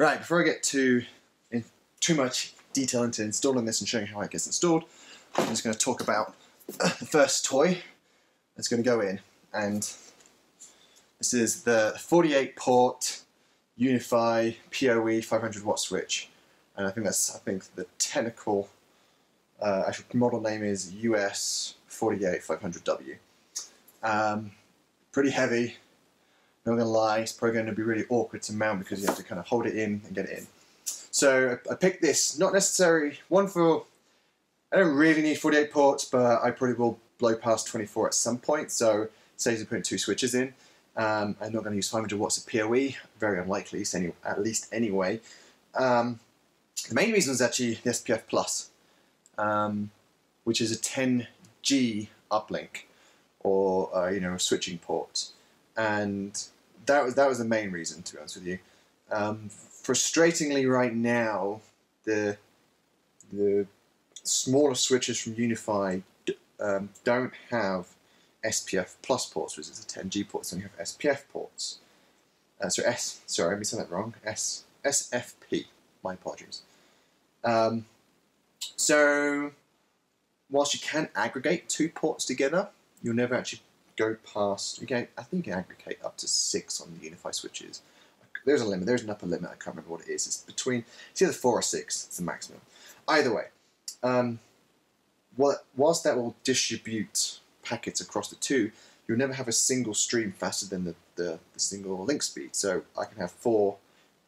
Right, before I get too in too much detail into installing this and showing how it gets installed, I'm just going to talk about the first toy that's going to go in, and this is the 48 port UniFi PoE 500 watt switch, and I think that's I think the technical uh, actual model name is US 48 500W. Um, pretty heavy. Not gonna lie, it's probably going to be really awkward to mount because you have to kind of hold it in and get it in. So I picked this, not necessarily one for. I don't really need 48 ports, but I probably will blow past 24 at some point. So saves me putting two switches in. Um, I'm not going to use 500 watts of PoE, very unlikely, so any, at least anyway. Um, the main reason is actually the SPF Plus, um, which is a 10G uplink, or uh, you know, a switching port, and that was that was the main reason, to be honest with you. Um, frustratingly, right now, the the smaller switches from UniFi um, don't have SPF plus ports, which is a 10G port, so you have SPF ports. Uh, so S, sorry, I said that wrong. S SFP. My apologies. Um, so, whilst you can aggregate two ports together, you'll never actually go past. You I think, you can aggregate up to six on the UniFi switches. There's a limit. There's an upper limit. I can't remember what it is. It's between. It's either four or six. It's the maximum. Either way, um, what whilst that will distribute packets across the two, you'll never have a single stream faster than the, the, the single link speed. So I can have four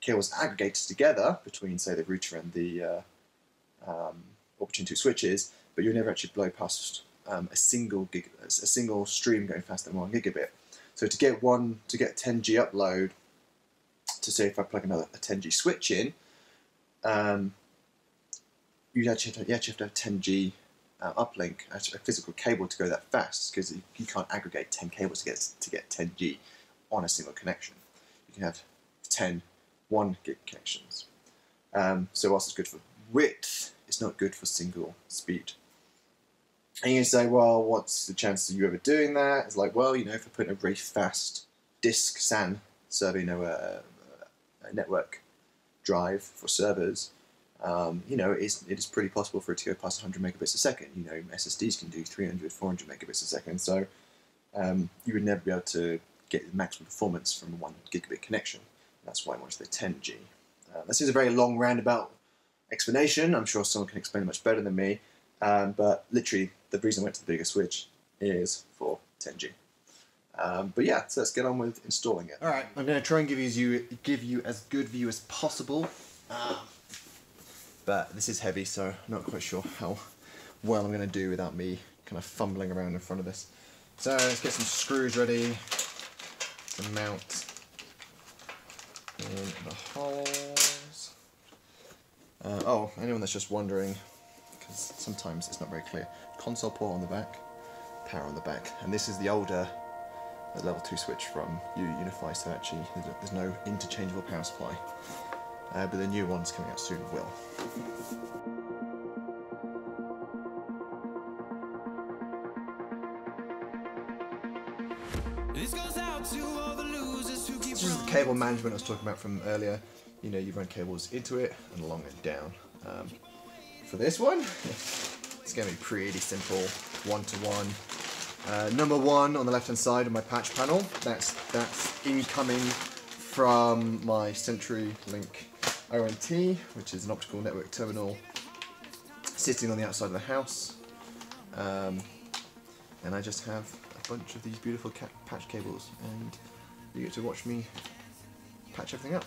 cables aggregated together between, say, the router and the uh, um, two switches, but you'll never actually blow past um, a single gig, a single stream going faster than one gigabit. So to get one to get 10G upload, to say if I plug another a 10G switch in, um, you actually have to, you actually have to have 10G uh, uplink, a physical cable to go that fast because you, you can't aggregate 10 cables to get to get 10G on a single connection. You can have 10 1 gig connections. Um, so whilst it's good for width, it's not good for single speed. And you say, well, what's the chances of you ever doing that? It's like, well, you know, if I put in a very fast disk SAN server, you know, a, a network drive for servers, um, you know, it is, it is pretty possible for it to go past 100 megabits a second. You know, SSDs can do 300, 400 megabits a second. So um, you would never be able to get the maximum performance from a one gigabit connection. That's why I wanted the 10G. Uh, this is a very long roundabout explanation. I'm sure someone can explain it much better than me. Um, but literally, the reason I went to the bigger switch is for 10G. Um, but yeah, so let's get on with installing it. All right, I'm going to try and give you give you as good view as possible. Um, but this is heavy, so I'm not quite sure how well I'm going to do without me kind of fumbling around in front of this. So let's get some screws ready to mount in the holes. Uh, oh, anyone that's just wondering, because sometimes it's not very clear, console port on the back, power on the back, and this is the older level 2 switch from U UniFi, so actually there's no interchangeable power supply uh, but the new one's coming out soon will. This is the cable management I was talking about from earlier. You know, you run cables into it and along and down. Um, for this one, it's going to be pretty simple, one-to-one. -one. Uh, number one on the left-hand side of my patch panel, that's, that's incoming from my CenturyLink ONT, which is an optical network terminal sitting on the outside of the house. Um, and I just have a bunch of these beautiful patch cables and you get to watch me patch everything up.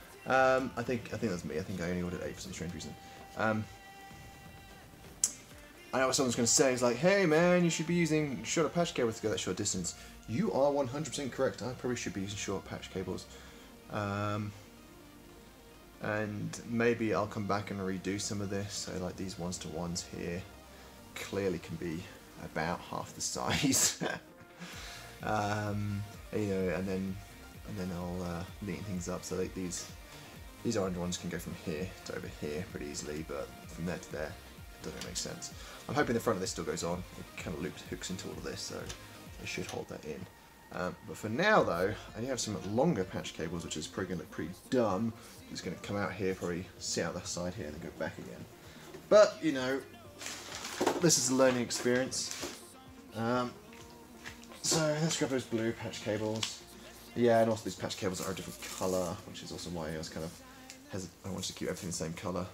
Um, I think I think that's me. I think I only ordered eight for some strange reason. Um, I know what someone's going to say. It's like, hey man, you should be using shorter patch cables to go that short distance. You are 100% correct. I probably should be using short patch cables. Um, and maybe I'll come back and redo some of this. So like these ones to ones here clearly can be about half the size. um, you know, and then and then I'll uh, neaten things up so that these these orange ones can go from here to over here pretty easily, but from there to there it doesn't make sense. I'm hoping the front of this still goes on. It kind of loops hooks into all of this, so it should hold that in. Um, but for now though, I do have some longer patch cables, which is probably going to look pretty dumb. It's going to come out here, probably sit out the side here, and then go back again. But, you know, this is a learning experience. Um, so let's grab those blue patch cables. Yeah, and also these patch cables are a different colour, which is also why I was kind of hesitant. I wanted to keep everything the same colour.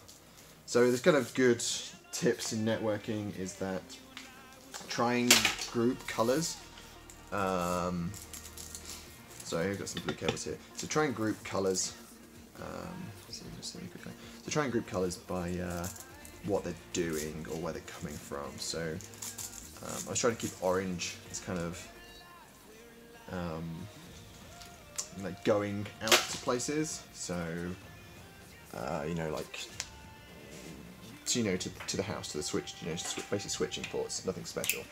So there's kind of good tips in networking is that trying group colours. Um, so I've got some blue cables here. So try and group colours. Um, so try and group colours by uh, what they're doing or where they're coming from. So um, I was trying to keep orange as kind of um, like going out to places. So uh, you know, like you know, to, to the house, to the switch, you know, basically switching ports, nothing special.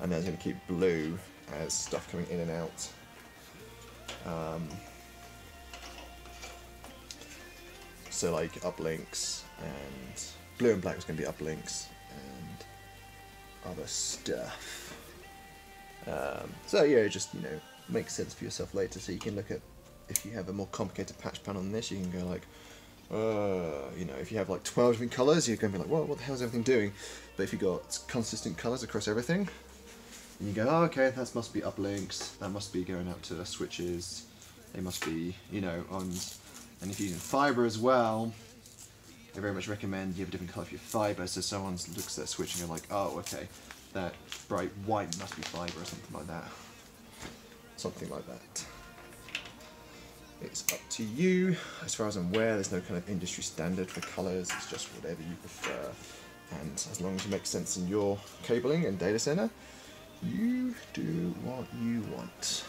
And then I'm going to keep blue as stuff coming in and out. Um, so like uplinks and blue and black is going to be uplinks and other stuff. Um, so yeah, just you know, makes sense for yourself later. So you can look at if you have a more complicated patch pan on this, you can go like, uh, you know, if you have like 12 different colours, you're going to be like, well, what the hell is everything doing? But if you've got consistent colours across everything, you go, oh, okay, that must be uplinks, that must be going out to switches, they must be, you know, on, and if you're using fibre as well, I very much recommend you have a different colour for your fibre, so someone looks at a switch and you're like, oh, okay, that bright white must be fibre or something like that. Something like that. It's up to you. As far as I'm aware, there's no kind of industry standard for colours, it's just whatever you prefer. And as long as it makes sense in your cabling and data center, you do what you want.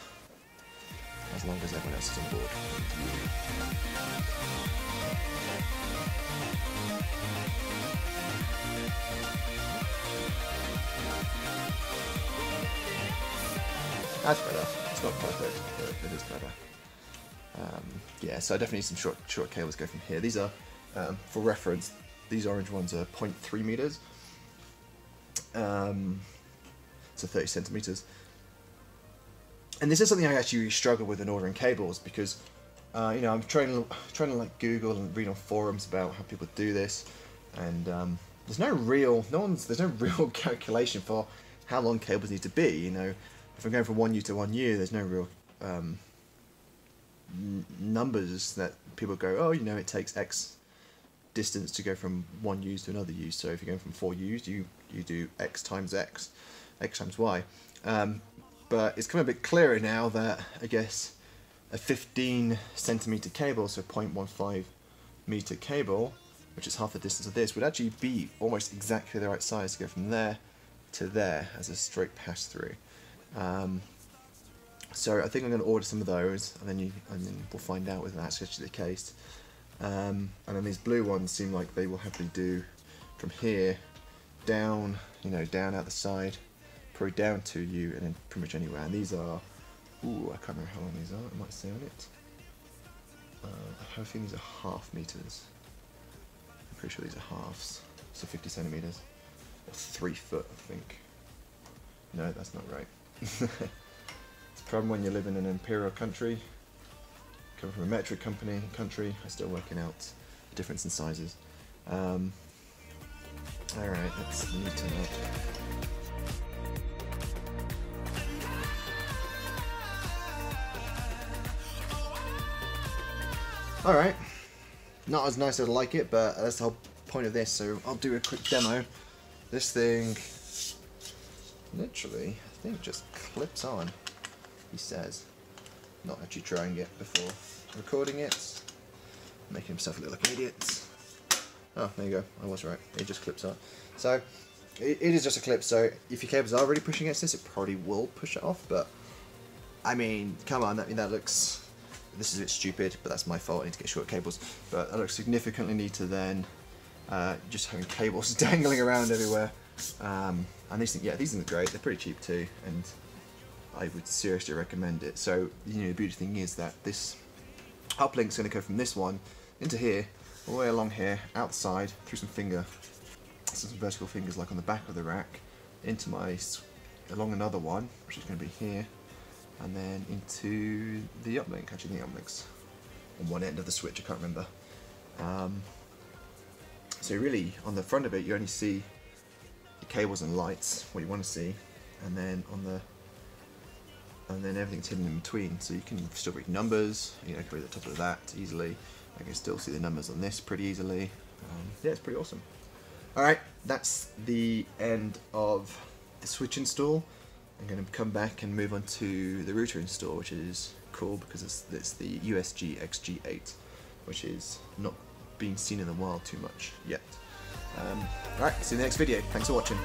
As long as everyone else is on board. That's better. Not perfect, but it is better. Um, yeah, so I definitely need some short short cables go from here. These are, um, for reference, these orange ones are 0.3 meters. Um, so 30 centimeters. And this is something I actually struggle with in ordering cables because, uh, you know, I'm trying to trying to like Google and read on forums about how people do this, and um, there's no real, no one's, there's no real calculation for how long cables need to be. You know, if I'm going from one U to one U, there's no real um, numbers that people go, oh, you know, it takes X distance to go from one use to another use. So if you're going from four U's, you you do X times X, X times Y. Um, but it's become a bit clearer now that I guess a 15 centimeter cable, so 0.15 meter cable, which is half the distance of this, would actually be almost exactly the right size to go from there to there as a straight pass through. Um, so I think I'm going to order some of those, and then you, and then we'll find out whether that's actually the case. Um, and then these blue ones seem like they will happily do from here down, you know, down out the side, probably down to you, and then pretty much anywhere. And these are, ooh, I can't remember how long these are. I might say on it. Uh, I have a these are half meters. I'm pretty sure these are halves, so 50 centimeters, or three foot, I think. No, that's not right. problem when you live in an imperial country. Coming from a metric company country, I'm still working out the difference in sizes. Um, Alright, let's neaten up. Alright, not as nice as I like it, but that's the whole point of this, so I'll do a quick demo. This thing, literally, I think just clips on he says. Not actually trying it before recording it. Making himself look like an idiot. Oh, there you go. I was right. It just clips on. So, it, it is just a clip. So, if your cables are really pushing against this, it probably will push it off. But, I mean, come on. That, mean that looks this is a bit stupid, but that's my fault. I need to get short cables. But I look significantly neater than uh, just having cables dangling around everywhere. Um, and these things, yeah, these things are great. They're pretty cheap too, and I would seriously recommend it. So you know, the beauty thing is that this uplink's going to go from this one into here, all the way along here, outside, through some finger, some vertical fingers like on the back of the rack, into my, along another one, which is going to be here, and then into the uplink, actually the uplinks, on one end of the switch, I can't remember. Um, so really, on the front of it, you only see cables and lights, what you want to see, and then on the and then everything's hidden in between. So you can still read numbers, you know, can read the top of that easily. I can still see the numbers on this pretty easily. Um, yeah, it's pretty awesome. Alright, that's the end of the switch install. I'm going to come back and move on to the router install, which is cool because it's, it's the USG XG8, which is not being seen in the wild too much yet. Um, see you in the next video. Thanks for watching.